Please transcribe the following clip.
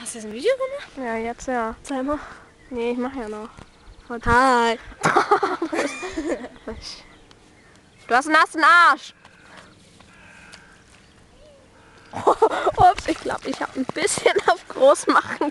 Hast du jetzt ein Video gemacht? Ja, jetzt ja. Zeig mal. Nee, ich mach ja noch. Hi. Halt. Halt. Du hast einen nassen Arsch. Ups, ich glaube, ich habe ein bisschen auf groß machen.